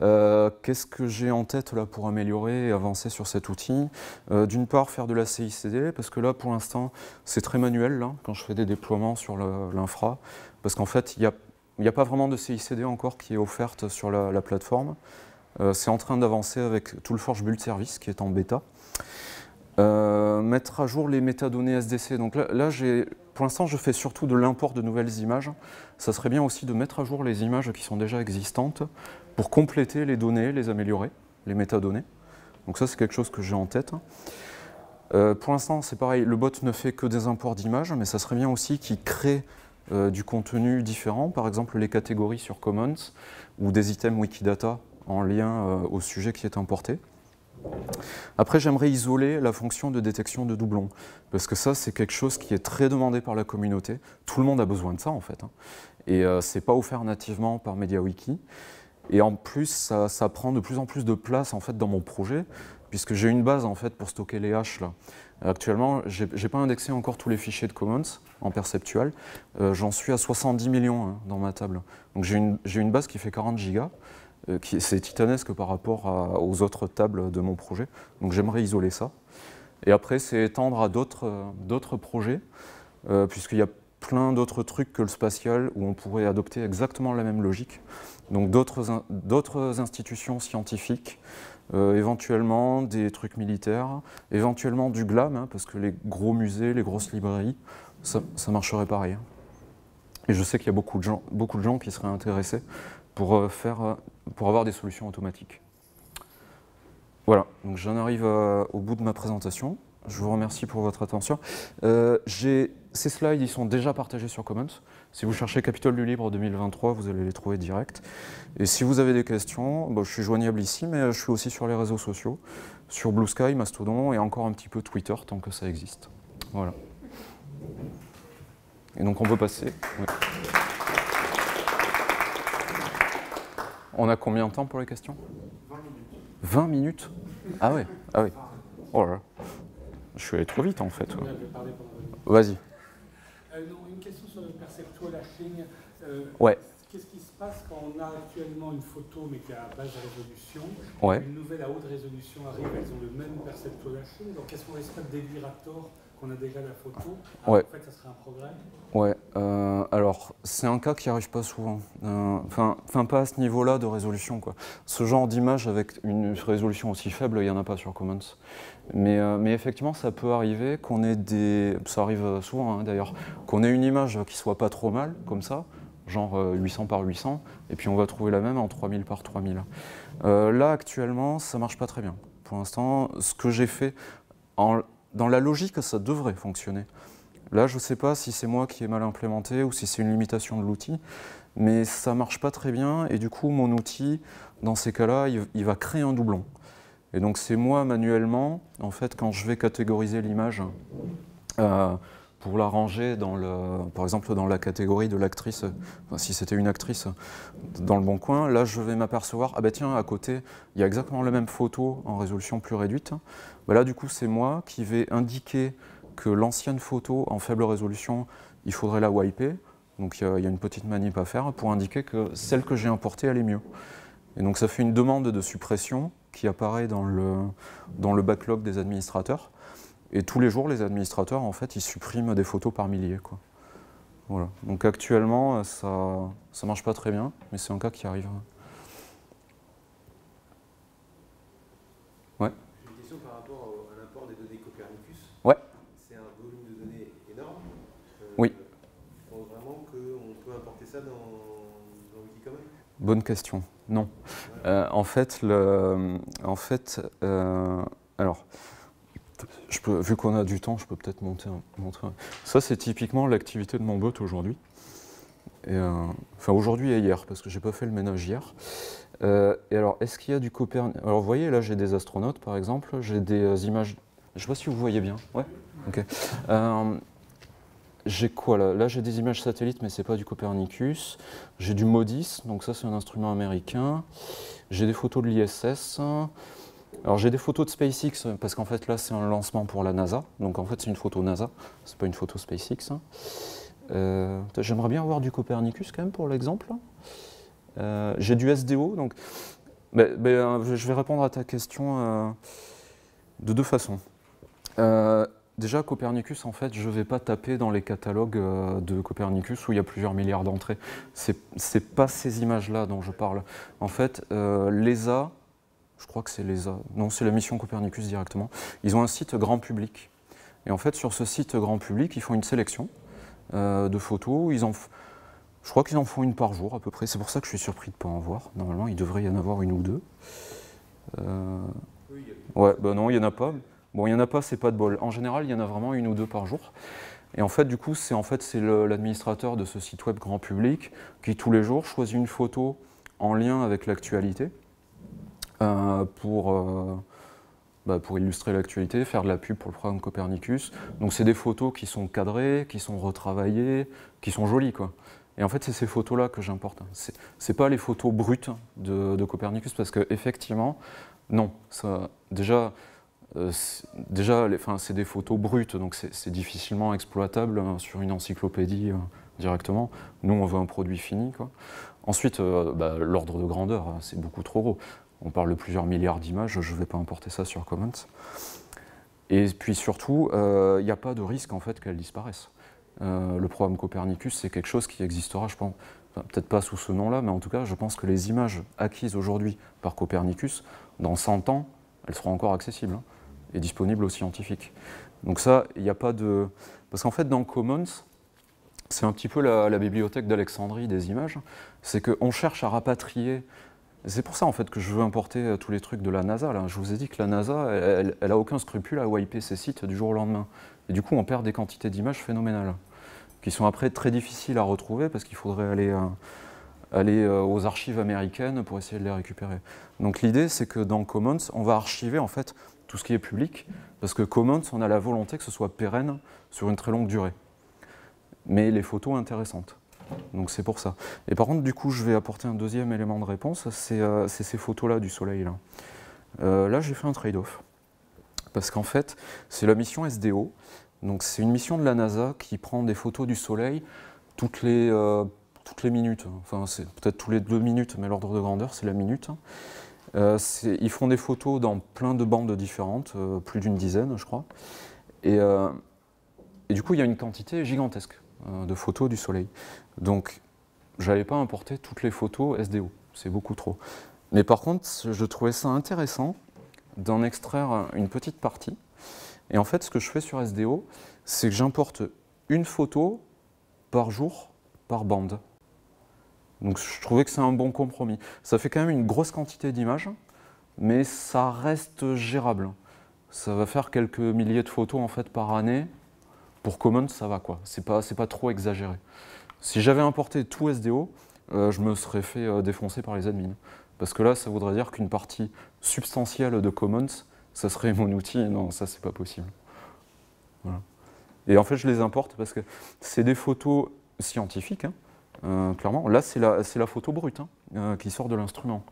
euh, qu'est-ce que j'ai en tête là pour améliorer et avancer sur cet outil? Euh, D'une part, faire de la CICD, parce que là, pour l'instant, c'est très manuel là, quand je fais des déploiements sur l'infra, parce qu'en fait, il n'y a, pas vraiment de CICD encore qui est offerte sur la, plateforme. c'est en train d'avancer avec tout le Forge Build Service qui est en bêta. mettre à jour les métadonnées SDC. Donc là, là pour l'instant, je fais surtout de l'import de nouvelles images ça serait bien aussi de mettre à jour les images qui sont déjà existantes pour compléter les données, les améliorer, les métadonnées. Donc ça, c'est quelque chose que j'ai en tête. Euh, pour l'instant, c'est pareil, le bot ne fait que des imports d'images, mais ça serait bien aussi qu'il crée euh, du contenu différent, par exemple les catégories sur Commons ou des items Wikidata en lien euh, au sujet qui est importé. Après, j'aimerais isoler la fonction de détection de doublons, parce que ça, c'est quelque chose qui est très demandé par la communauté. Tout le monde a besoin de ça, en fait. Hein. Et euh, ce n'est pas offert nativement par MediaWiki. Et en plus, ça, prend de plus en plus de place en fait, dans mon projet, puisque j'ai une base en fait, pour stocker les haches. Là. Actuellement, je n'ai pas indexé encore tous les fichiers de Commons en perceptuel. Euh, j'en suis à 70 millions hein, dans ma table. Donc j'ai une, base qui fait 40 gigas. Euh, c'est titanesque par rapport aux autres tables de mon projet. Donc j'aimerais isoler ça. Et après, c'est étendre à d'autres projets, euh, puisqu'il y a plein d'autres trucs que le spatial où on pourrait adopter exactement la même logique. Donc d'autres institutions scientifiques, euh, éventuellement des trucs militaires, éventuellement du GLAM, hein, parce que les gros musées, les grosses librairies, ça, marcherait pareil. Et je sais qu'il y a beaucoup de gens qui seraient intéressés pour, faire, pour avoir des solutions automatiques. Voilà, donc j'en arrive euh, au bout de ma présentation. Je vous remercie pour votre attention. Euh, ces slides, ils sont déjà partagés sur Commons. Si vous cherchez Capitole du Libre 2023, vous allez les trouver direct. Et si vous avez des questions, je suis joignable ici, mais je suis aussi sur les réseaux sociaux, sur Blue Sky, Mastodon et encore un petit peu Twitter, tant que ça existe. Voilà. Et donc on peut passer. On a combien de temps pour les questions 20 minutes. 20 minutes Ah ouais, ah oui. Oh là Je suis allé trop vite en fait. Vas-y. Euh, une question sur le perceptual hashing. Euh, ouais. Qu'est-ce qui se passe quand on a actuellement une photo mais qui a à basse résolution ouais. Une nouvelle à haute résolution arrive, elles ont le même perceptual hashing. Donc est-ce qu'on risque de délire à tort qu'on a déjà la photo. Ouais. En fait, ça serait un progrès. Ouais, euh, alors c'est un cas qui arrive pas souvent. Euh, Enfin, pas à ce niveau-là de résolution. Quoi. Ce genre d'image avec une résolution aussi faible, il n'y en a pas sur Commons. Mais, euh, mais effectivement, ça peut arriver qu'on ait des. Ça arrive souvent hein, d'ailleurs, qu'on ait une image qui soit pas trop mal, comme ça, genre euh, 800 par 800, et puis on va trouver la même en 3000 par 3000. Euh, là, actuellement, ça marche pas très bien. Pour l'instant, ce que j'ai fait, en- dans la logique, ça devrait fonctionner. Là, je ne sais pas si c'est moi qui ai mal implémenté ou si c'est une limitation de l'outil, mais ça marche pas très bien et du coup, mon outil, dans ces cas-là, il, il va créer un doublon. Et donc, c'est moi manuellement, en fait, quand je vais catégoriser l'image euh, pour la ranger dans le, par exemple, dans la catégorie de l'actrice, si c'était une actrice dans le bon coin, là, je vais m'apercevoir, ah ben tiens, à côté, il y a exactement la même photo en résolution plus réduite. Ben là, du coup, c'est moi qui vais indiquer que l'ancienne photo en faible résolution, il faudrait la wiper. Donc il y, a- il y a une petite manip à faire pour indiquer que celle que j'ai importée, elle est mieux. Et donc ça fait une demande de suppression qui apparaît dans le, dans le backlog des administrateurs. Et tous les jours, les administrateurs, en fait, ils suppriment des photos par milliers. Quoi. Voilà. Donc actuellement, ça ne marche pas très bien, mais c'est un cas qui arrive. J'ai une question par rapport à l'import des données Copernicus. Ouais. C'est un volume de données énorme. Euh, Oui. Je pense vraiment qu'on peut importer ça dans, dans Bonne question. Non. Euh, en fait, le, en fait euh, alors, vu qu'on a du temps, je peux peut-être monter montrer. Ça, c'est typiquement l'activité de mon bot aujourd'hui. Euh, enfin, aujourd'hui et hier, parce que j'ai pas fait le ménage hier. Euh, et alors, est-ce qu'il y a du Copernicus Alors, vous voyez, là, j'ai des astronautes, par exemple. J'ai des euh, images. Je sais pas si vous voyez bien. Ouais. Ok. J'ai quoi là? Là, j'ai des images satellites, mais c'est pas du Copernicus. J'ai du MODIS, donc ça, c'est un instrument américain. J'ai des photos de l'ISS. Alors, j'ai des photos de SpaceX, parce qu'en fait, là, c'est un lancement pour la NASA. Donc, en fait, c'est une photo NASA, c'est pas une photo SpaceX. Euh, J'aimerais bien avoir du Copernicus quand même pour l'exemple. Euh, j'ai du SDO, donc euh, je vais répondre à ta question de deux façons. Déjà, Copernicus, en fait, je ne vais pas taper dans les catalogues de Copernicus où il y a plusieurs milliards d'entrées. C'est n'est pas ces images-là dont je parle. En fait, l'ESA, je crois que c'est l'ESA, non, c'est la mission Copernicus directement, ils ont un site grand public. Et en fait, sur ce site grand public, ils font une sélection euh, de photos. Ils en f- je crois qu'ils en font une par jour à peu près. C'est pour ça que je suis surpris de ne pas en voir. Normalement, il devrait y en avoir une ou deux. Euh, Ouais, bah non, il n'y en a pas. Bon, il n'y en a pas, c'est pas de bol. En général, il y en a vraiment une ou deux par jour. Et en fait, du coup, c'est en fait, l'administrateur de ce site web grand public qui, tous les jours, choisit une photo en lien avec l'actualité euh, pour, euh, bah, pour illustrer l'actualité, faire de la pub pour le programme Copernicus. Donc, c'est des photos qui sont cadrées, qui sont retravaillées, qui sont jolies, quoi. Et en fait, c'est ces photos-là que j'importe. C'est c'est pas les photos brutes de, Copernicus parce que effectivement, non, ça, déjà, euh, déjà, c'est des photos brutes, donc c'est difficilement exploitable hein, sur une encyclopédie euh, directement. Nous, on veut un produit fini. Quoi. Ensuite, euh, bah, l'ordre de grandeur, hein, c'est beaucoup trop gros. On parle de plusieurs milliards d'images, je ne vais pas importer ça sur Commons. Et puis surtout, euh, il n'y a pas de risque en fait qu'elles disparaissent. Euh, le programme Copernicus, c'est quelque chose qui existera, je pense, peut-être pas sous ce nom-là, mais en tout cas, je pense que les images acquises aujourd'hui par Copernicus, dans 100 ans, elles seront encore accessibles hein, et disponibles aux scientifiques. Donc ça, il n'y a pas de... Parce qu'en fait, dans Commons, c'est un petit peu la, la bibliothèque d'Alexandrie des images, c'est qu'on cherche à rapatrier... C'est pour ça en fait que je veux importer euh, tous les trucs de la NASA. Je vous ai dit que la NASA, elle, a aucun scrupule à wiper ses sites du jour au lendemain. Et du coup, on perd des quantités d'images phénoménales, qui sont après très difficiles à retrouver parce qu'il faudrait aller, euh, euh, aux archives américaines pour essayer de les récupérer. Donc l'idée, c'est que dans Commons, on va archiver en fait tout ce qui est public, parce que Commons, on a la volonté que ce soit pérenne sur une très longue durée. Mais les photos intéressantes. Donc c'est pour ça. Et par contre, du coup, je vais apporter un deuxième élément de réponse, c'est euh, ces photos-là du soleil. Là, Euh, là j'ai fait un trade-off. Parce qu'en fait, c'est la mission SDO. Donc c'est une mission de la NASA qui prend des photos du soleil toutes les, euh, minutes. Enfin, c'est peut-être tous les deux minutes, mais l'ordre de grandeur, c'est la minute. C'est- ils font des photos dans plein de bandes différentes, plus d'une dizaine, je crois. Et, du coup, il y a une quantité gigantesque de photos du Soleil. Donc, j'allais pas importer toutes les photos SDO, c'est beaucoup trop. Mais par contre, je trouvais ça intéressant d'en extraire une petite partie. Et en fait, ce que je fais sur SDO, c'est que j'importe une photo par jour par bande. Donc je trouvais que c'est un bon compromis. Ça fait quand même une grosse quantité d'images, mais ça reste gérable. Ça va faire quelques milliers de photos en fait par année. Pour Commons, ça va quoi. C'est pas, trop exagéré. Si j'avais importé tout SDO, euh, je me serais fait euh, défoncer par les admins. Parce que là, ça voudrait dire qu'une partie substantielle de Commons, ça serait mon outil. Non, ça, c'est pas possible. Et en fait, je les importe parce que c'est des photos scientifiques, hein, euh, clairement. Là, c'est la, la, photo brute hein, qui sort de l'instrument.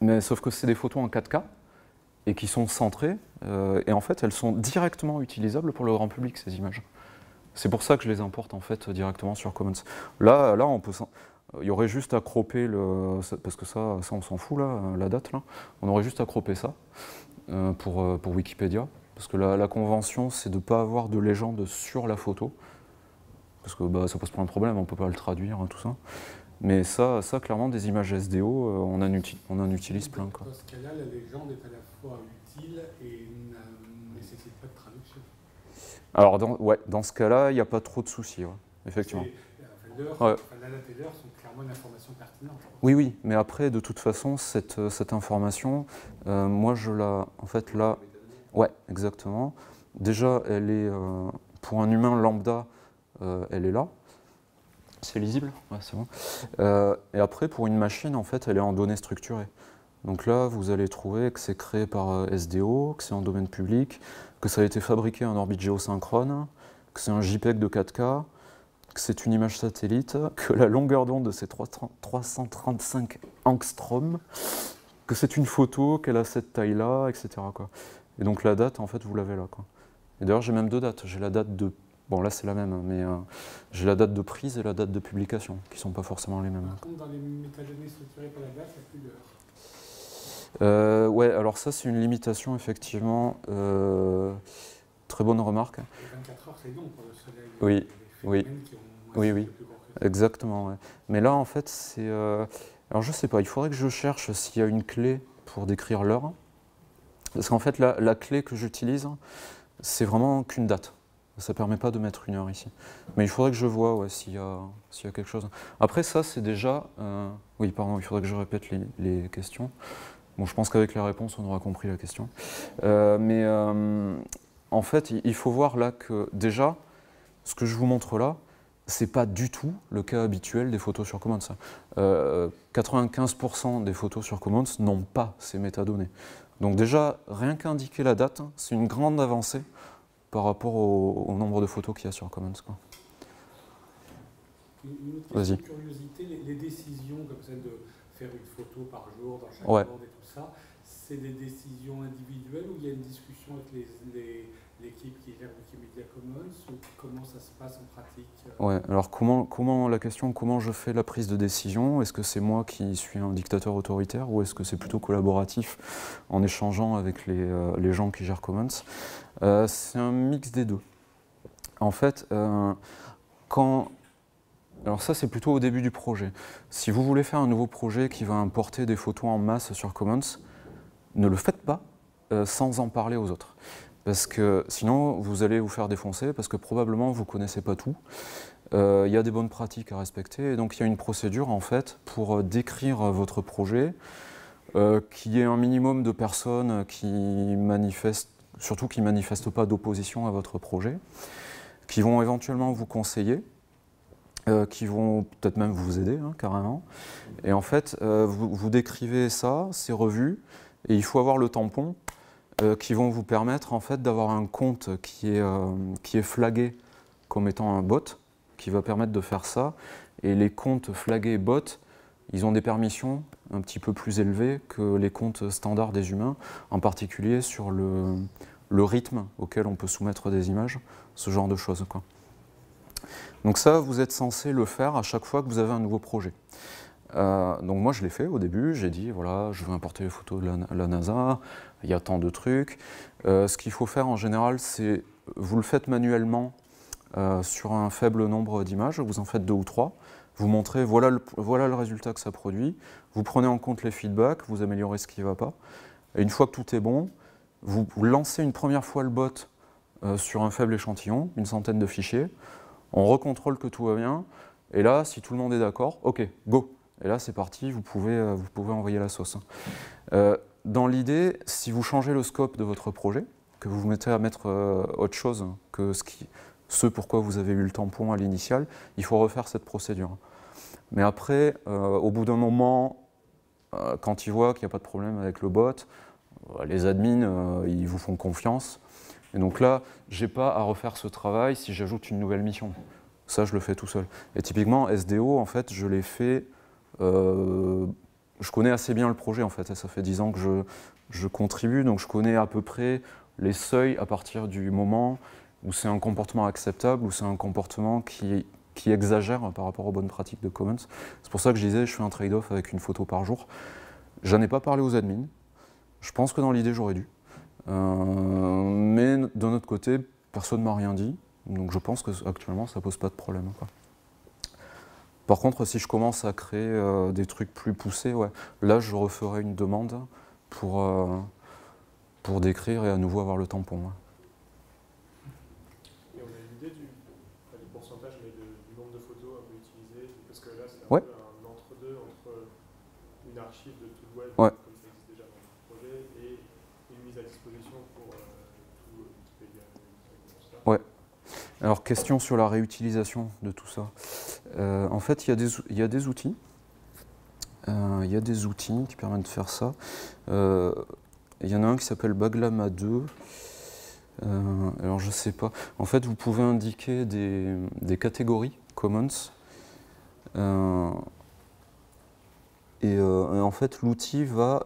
Mais sauf que c'est des photos en 4K et qui sont centrées. et en fait, elles sont directement utilisables pour le grand public, ces images. C'est pour ça que je les importe en fait directement sur Commons. Là, là on peut, il y aurait juste à cropper le. Parce que ça, ça on s'en fout là, la date là. On aurait juste à cropper ça euh, pour, euh, pour Wikipédia. Parce que la, convention, c'est de ne pas avoir de légende sur la photo. Parce que bah, ça pose pas un problème, on ne peut pas le traduire, hein, tout ça. Mais ça, ça, clairement, des images SDO, euh, on, en on en utilise plein. Quoi. Dans ce cas-là, la légende est à la fois utile et ne nécessite pas de traduction. Alors, dans, ouais, dans ce cas-là, il n'y a pas trop de soucis, effectivement. Enfin, l'heure sont clairement une information pertinente. Oui, oui, mais après, de toute façon, cette, euh, cette information, euh, moi, je la. En fait, là. Ouais, exactement. Déjà, elle est. Euh, pour un humain lambda, elle est là. C'est lisible Ouais, c'est bon. et après, pour une machine, en fait, elle est en données structurées. Donc là, vous allez trouver que c'est créé par SDO, que c'est en domaine public, que ça a été fabriqué en orbite géosynchrone, que c'est un JPEG de 4K, que c'est une image satellite, que la longueur d'onde de c'est 335 angstrom, que c'est une photo, qu'elle a cette taille-là, etc. Et donc la date, en fait, vous l'avez là. Et d'ailleurs, j'ai même deux dates. J'ai la date de... Bon, là, c'est la même, hein, mais euh, j'ai la date de prise et la date de publication, qui ne sont pas forcément les mêmes. Par contre, dans les métadonnées structurées par la date, il n'y a plus d'heure. Euh, ouais, alors ça, c'est une limitation, effectivement. Euh, très bonne remarque. 24 heures, c'est long pour le soleil. Oui. Oui, oui, oui, exactement. Mais là, en fait, c'est. Euh, alors, je sais pas, il faudrait que je cherche s'il y a une clé pour décrire l'heure. Parce qu'en fait, la, clé que j'utilise, c'est vraiment qu'une date. Ça ne permet pas de mettre une heure ici. Mais il faudrait que je vois s'il y, a, quelque chose. Après, ça, c'est déjà. Euh, oui, pardon, il faudrait que je répète les, questions. Bon, je pense qu'avec la réponse, on aura compris la question. Euh, mais en fait, il faut voir là que déjà, ce que je vous montre là, ce n'est pas du tout le cas habituel des photos sur Commons. 95% euh, des photos sur Commons n'ont pas ces métadonnées. Donc déjà, rien qu'indiquer la date, c'est une grande avancée par rapport au, nombre de photos qu'il y a sur Commons. Quoi. Une autre curiosité, les, décisions comme celle de faire une photo par jour dans chaque ouais. et tout ça, c'est des décisions individuelles ou il y a une discussion avec les l'équipe qui gère Wikimedia Commons ou comment ça se passe en pratique euh Ouais, alors comment, comment la question, comment je fais la prise de décision? Est-ce que c'est moi qui suis un dictateur autoritaire ou est-ce que c'est plutôt collaboratif en échangeant avec les, euh, les gens qui gèrent Commons? Euh, C'est un mix des deux. En fait, quand alors ça, c'est plutôt au début du projet. Si vous voulez faire un nouveau projet qui va importer des photos en masse sur Commons, ne le faites pas sans en parler aux autres. Parce que sinon, vous allez vous faire défoncer, parce que probablement vous ne connaissez pas tout. Euh, il y a des bonnes pratiques à respecter, et donc il y a une procédure en fait pour euh, décrire votre projet, euh, qui est un minimum de personnes qui manifestent, surtout qui ne manifestent pas d'opposition à votre projet, qui vont éventuellement vous conseiller, qui vont peut-être même vous aider hein, carrément. Et en fait, vous, vous décrivez ça, c'est revu, et il faut avoir le tampon euh, qui vont vous permettre en fait d'avoir un compte qui est, euh, qui est flagué comme étant un bot, qui va permettre de faire ça. Et les comptes flagués bot, ils ont des permissions un petit peu plus élevées que les comptes standards des humains, en particulier sur le, le rythme auquel on peut soumettre des images, ce genre de choses. Donc ça, vous êtes censé le faire à chaque fois que vous avez un nouveau projet. Euh, donc moi je l'ai fait au début, j'ai dit voilà je veux importer les photos de la, NASA, il y a tant de trucs. Euh, ce qu'il faut faire en général c'est vous le faites manuellement sur un faible nombre d'images, vous en faites deux ou trois, vous montrez voilà le, résultat que ça produit, vous prenez en compte les feedbacks, vous améliorez ce qui ne va pas, et une fois que tout est bon, vous lancez une première fois le bot sur un faible échantillon, une centaine de fichiers, on recontrôle que tout va bien, et là, si tout le monde est d'accord, ok, go. Et là, c'est parti, vous pouvez, euh, envoyer la sauce. Euh, dans l'idée, si vous changez le scope de votre projet, que vous vous mettez à mettre euh, autre chose que ce, qui, ce pourquoi vous avez eu le tampon à l'initial, il faut refaire cette procédure. Mais après, au bout d'un moment, quand ils voient qu'il n'y a pas de problème avec le bot, les admins, ils vous font confiance. Et donc là, je n'ai pas à refaire ce travail si j'ajoute une nouvelle mission. Ça, je le fais tout seul. Et typiquement, SDO, en fait, je l'ai fait. Je connais assez bien le projet, en fait. ça fait 10 ans que je, contribue, donc je connais à peu près les seuils à partir du moment où c'est un comportement acceptable, où c'est un comportement qui, qui exagère par rapport aux bonnes pratiques de Commons. C'est pour ça que je disais, je fais un trade-off avec une photo par jour. J'en ai pas parlé aux admins. Je pense que dans l'idée, j'aurais dû. Euh, mais d'un autre côté, personne ne m'a rien dit. Donc je pense qu'actuellement, ça ne pose pas de problème. Par contre, si je commence à créer euh, des trucs plus poussés, ouais, là, je referai une demande pour, euh, pour décrire et à nouveau avoir le tampon. Et on a une idée du, pourcentage mais du nombre de photos à utiliser Parce que là, c'est un, un entre-deux entre une archive de tout le web, ouais. comme ça existe déjà dans le projet, et une mise à disposition pour euh, tout Wikipédia. Ouais. Alors, question sur la réutilisation de tout ça. Euh, en fait, il y, a des, outils. Euh, il y a des outils qui permettent de faire ça. Euh, il y en a un qui s'appelle Baglama 2. alors, je ne sais pas. En fait, vous pouvez indiquer des, catégories Commons. et en fait, l'outil va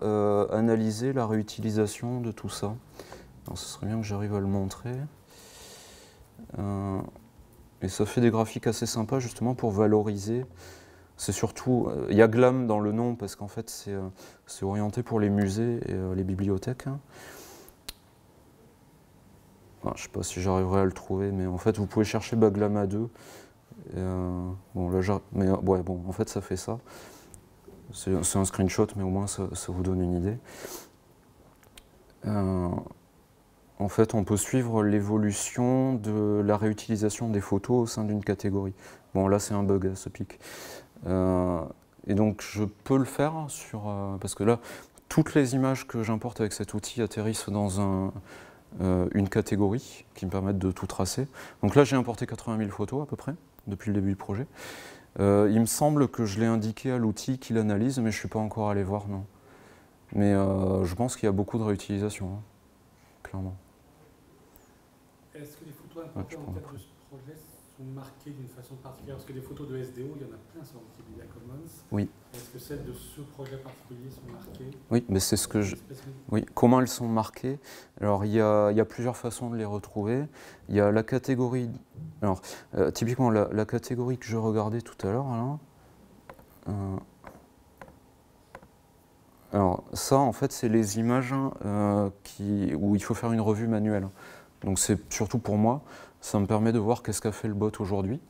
analyser la réutilisation de tout ça. Ce serait bien que j'arrive à le montrer. Euh, et ça fait des graphiques assez sympas justement pour valoriser. C'est surtout, euh, il y a glam dans le nom parce qu'en fait c'est euh, orienté pour les musées et les bibliothèques. Hein. je ne sais pas si j'arriverai à le trouver, mais en fait vous pouvez chercher Baglama 2. bon, là, mais ouais, bon, en fait ça fait ça. C'est un screenshot, mais au moins ça vous donne une idée en fait, on peut suivre l'évolution de la réutilisation des photos au sein d'une catégorie. Bon, là, c'est un bug, ce pic. Euh, et donc, je peux le faire sur... Euh, parce que là, toutes les images que j'importe avec cet outil atterrissent dans euh, une catégorie qui me permettent de tout tracer. Donc là, j'ai importé 80 000 photos à peu près, depuis le début du projet. il me semble que je l'ai indiqué à l'outil qui l'analyse, mais je ne suis pas encore allé voir, non. Mais je pense qu'il y a beaucoup de réutilisation, hein, clairement. Est-ce que les photos importées dans le cadre de ce projet sont marquées d'une façon particulière Parce que les photos de SDO, il y en a plein sur Wikimedia Commons. Oui. Est-ce que celles de ce projet particulier sont marquées Oui, mais c'est ce que je. Oui, comment elles sont marquées Alors, il y, a, il y, a, plusieurs façons de les retrouver. Il y a la catégorie. Alors, euh, typiquement, la, catégorie que je regardais tout à l'heure, euh, alors, ça, en fait, c'est les images euh, qui, où il faut faire une revue manuelle. Donc c'est surtout pour moi, ça me permet de voir qu'est-ce qu'a fait le bot aujourd'hui.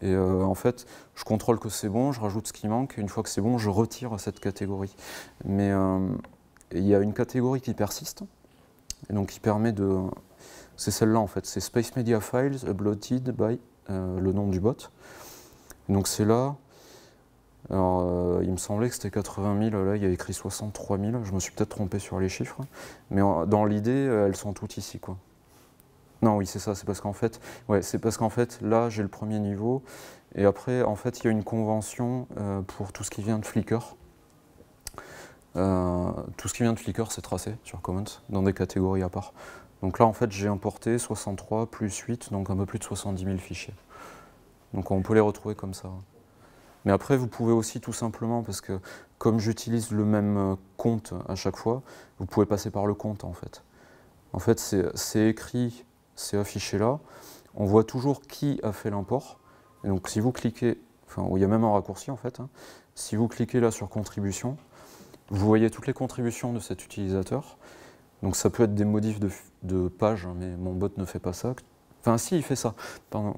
Et euh, en fait, je contrôle que c'est bon, je rajoute ce qui manque, et une fois que c'est bon, je retire cette catégorie. Mais euh, il y a une catégorie qui persiste, et donc qui permet de... C'est celle-là en fait, c'est Space Media Files Uploaded by euh, le nom du bot. donc c'est là, alors, il me semblait que c'était 80 000, là il y a écrit 63 000, je me suis peut-être trompé sur les chiffres, mais dans l'idée, elles sont toutes ici. quoi. Non, oui, c'est ça. C'est parce qu'en fait, c'est parce qu'en fait, là, j'ai le premier niveau, et après, en fait, il y a une convention euh, pour tout ce qui vient de Flickr. Euh, tout ce qui vient de Flickr, c'est tracé sur Commons dans des catégories à part. Donc là, en fait, j'ai importé 63 plus 8, donc un peu plus de 70 000 fichiers. Donc on peut les retrouver comme ça. Mais après, vous pouvez aussi tout simplement, parce que comme j'utilise le même euh, compte à chaque fois, vous pouvez passer par le compte en fait. En fait, c'est écrit c'est affiché là. On voit toujours qui a fait l'import. Donc si vous cliquez, enfin il y a même un raccourci en fait, hein. si vous cliquez là sur contribution, vous voyez toutes les contributions de cet utilisateur. Donc ça peut être des modifs de, page, hein, mais mon bot ne fait pas ça. Enfin, si, il fait ça. Pardon.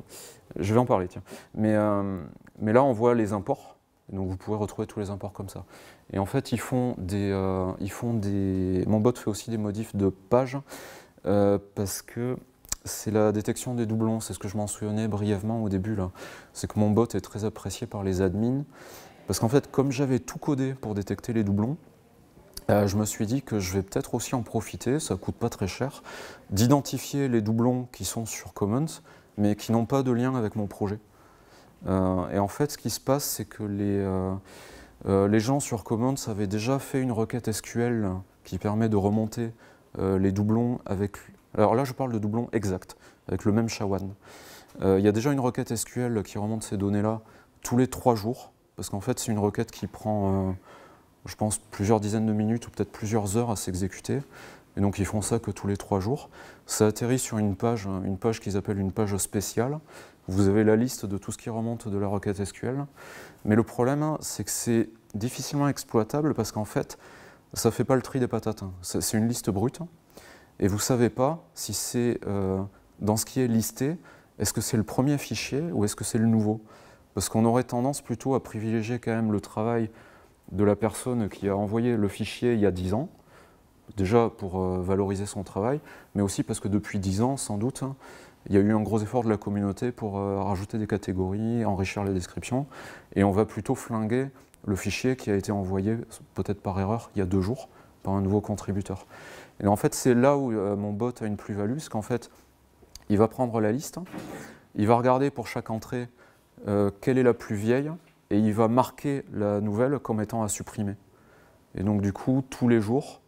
Je vais en parler, tiens. Mais, euh, mais là, on voit les imports. Donc, vous pouvez retrouver tous les imports comme ça. Et en fait, ils font des. Euh, ils font des... Mon bot fait aussi des modifs de pages euh, parce que c'est la détection des doublons. C'est ce que je mentionnais brièvement au début. C'est que mon bot est très apprécié par les admins. Parce qu'en fait, comme j'avais tout codé pour détecter les doublons, euh, je me suis dit que je vais peut-être aussi en profiter, ça coûte pas très cher, d'identifier les doublons qui sont sur Commons, mais qui n'ont pas de lien avec mon projet. Euh, et en fait, ce qui se passe, c'est que les, euh, les gens sur Commons avaient déjà fait une requête SQL qui permet de remonter les doublons avec... Alors là, je parle de doublons exacts, avec le même SHA-1. Il y a déjà une requête SQL qui remonte ces données-là tous les trois jours, parce qu'en fait, c'est une requête qui prend je pense, plusieurs dizaines de minutes ou peut-être plusieurs heures à s'exécuter. Et donc ils font ça que tous les trois jours. Ça atterrit sur une page, une page qu'ils appellent une page spéciale. Vous avez la liste de tout ce qui remonte de la requête SQL. Mais le problème, hein, c'est que c'est difficilement exploitable parce qu'en fait, ça ne fait pas le tri des patates. Hein. C'est une liste brute. Et vous ne savez pas si c'est euh, dans ce qui est listé, est-ce que c'est le premier fichier ou est-ce que c'est le nouveau? Parce qu'on aurait tendance plutôt à privilégier quand même le travail de la personne qui a envoyé le fichier il y a 10 ans, déjà pour euh, valoriser son travail, mais aussi parce que depuis 10 ans, sans doute, il y a eu un gros effort de la communauté pour euh, rajouter des catégories, enrichir les descriptions, et on va plutôt flinguer le fichier qui a été envoyé, peut-être par erreur, il y a deux jours, par un nouveau contributeur. Et en fait, c'est là où euh, mon bot a une plus-value, c'est qu'en fait, il va prendre la liste, il va regarder pour chaque entrée quelle est la plus vieille, et il va marquer la nouvelle comme étant à supprimer. Et donc du coup, tous les jours,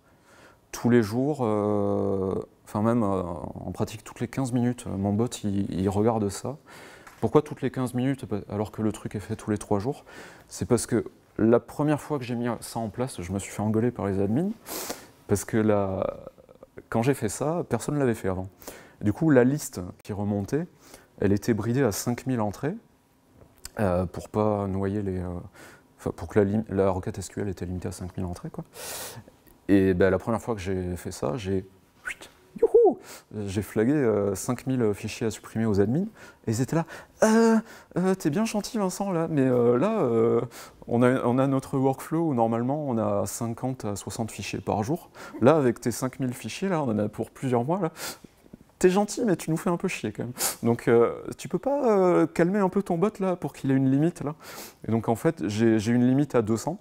tous les jours, euh, enfin même euh, en pratique toutes les 15 minutes, euh, mon bot il, regarde ça. Pourquoi toutes les 15 minutes? Alors que le truc est fait tous les 3 jours C'est parce que la première fois que j'ai mis ça en place, je me suis fait engueuler par les admins, parce que quand j'ai fait ça, personne ne l'avait fait avant. Du coup, la liste qui remontait, elle était bridée à 5000 entrées, euh, pour pas noyer les. Euh, pour que la, requête SQL était limitée à 5000 entrées. Et ben, la première fois que j'ai fait ça, j'ai. J'ai flagué 5000 euh, fichiers à supprimer aux admins et ils étaient là. Euh, T'es bien gentil, Vincent, là, mais là, on, a, on, a, notre workflow où normalement on a 50 à 60 fichiers par jour. Là, avec tes 5000 fichiers, là, on en a pour plusieurs mois. Là t'es gentil, mais tu nous fais un peu chier quand même. Donc, euh, tu peux pas euh, calmer un peu ton bot là pour qu'il ait une limite là Et donc, en fait, j'ai une limite à 200.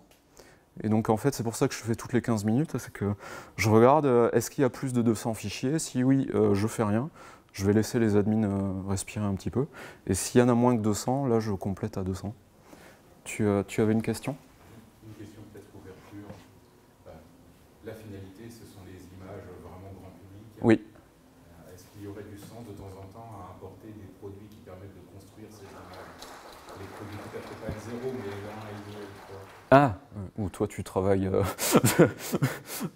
Et donc, en fait, c'est pour ça que je fais toutes les 15 minutes. C'est que je regarde, euh, est-ce qu'il y a plus de 200 fichiers? Si oui, je fais rien. Je vais laisser les admins respirer un petit peu. Et s'il y en a moins que 200, là, je complète à 200. Tu, tu avais une question? Une question peut-être ouverture. la finalité, ce sont les images vraiment grand public. Oui. Ah, ou toi tu travailles. Euh, [laughs]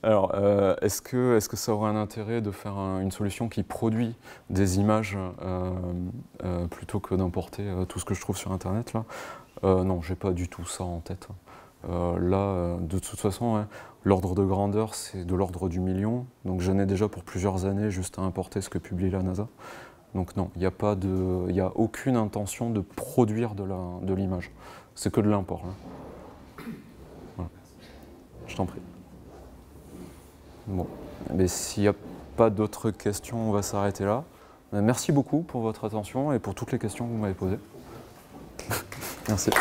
alors, euh, est-ce que, est que ça aurait un intérêt de faire une solution qui produit des images euh, plutôt que d'importer tout ce que je trouve sur Internet là? Non, j'ai pas du tout ça en tête. là, de toute façon, l'ordre de grandeur c'est de l'ordre du million, donc j'en ai déjà pour plusieurs années juste à importer ce que publie la NASA. Donc non, il n'y a a aucune intention de produire de l'image. C'est que de l'import. Je t'en prie. Bon, mais s'il n'y a pas d'autres questions, on va s'arrêter là. Merci beaucoup pour votre attention et pour toutes les questions que vous m'avez posées. [laughs] Merci.